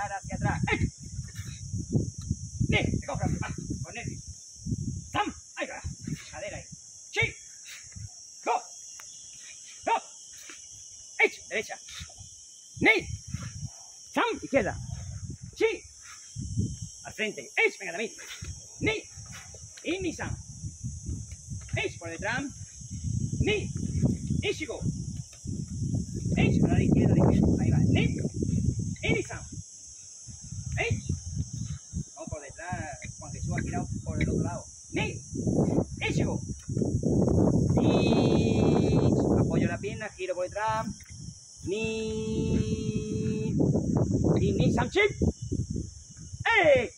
girar hacia atrás. Bien, te coge. Ah, con nervio. ¡Sam! Ahí va. Cadera ahí. ¡Sí! ¡Go! ¡Go! ¡Ech! Derecha. ¡Ni! ¡Sam! Izquierda. ¡Sí! Al frente. ¡Ech! Venga, David. ¡Ni! Y ni Sam. ¡Ech! Por detrás. ¡Ni! ¡Ishigo! ¡Ech! Para la izquierda, la izquierda. Juan Jesús ha tirado por el otro lado. Ni. Ishigo. Ni. Apoyo la pierna, giro por detrás. Ni. Ni Sam Chip. ¡Eh!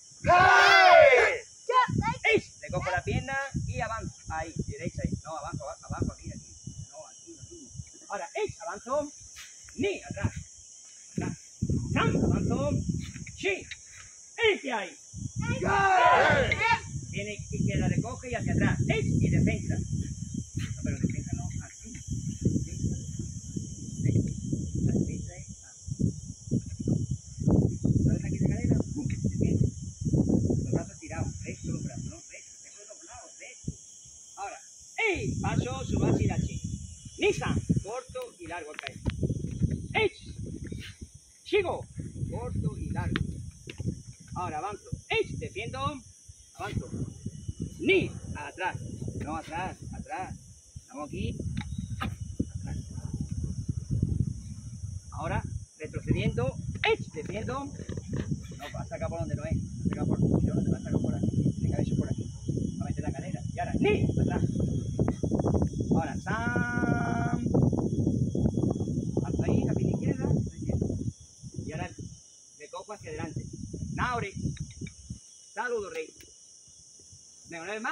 Es, le cojo la pierna y avanzo. Ahí, derecha, ahí. No, avanzo, avanzo, aquí, aquí. No, aquí, mismo. Ahora, es, avanzo. Ni, atrás. Atrás. Sam, avanzo. Chi. Es que hay. Tiene que la recoge y hacia atrás. Es y defensa. No, pero defensa no, así. Defensa. La defensa es así. Deja aquí de cadera. Pum, defiende. Los brazos tirados. Recto los brazos, no, recto. De los lados, recto. Ahora. ¡Ey! Paso, subas y dachi. Nissan. Corto y largo al caer. ¡Ech! Chigo. Corto y largo. Ahora avanzo. ¡Ech! Defiendo. Ni. Atrás. No, atrás. Atrás. Estamos aquí. Atrás. Ahora, retrocediendo. ¡Ech! Defiendo. No, va a sacar por donde no es. Va a por yo no te va a sacar por aquí. Tiene que por aquí. Va a meter la cadera. Y ahora, ni. Atrás. Ahora, Sam. Hasta ahí, izquierda. la izquierda. Y ahora me cojo hacia adelante. Naure. Saludo, rey. 那个呢，妈。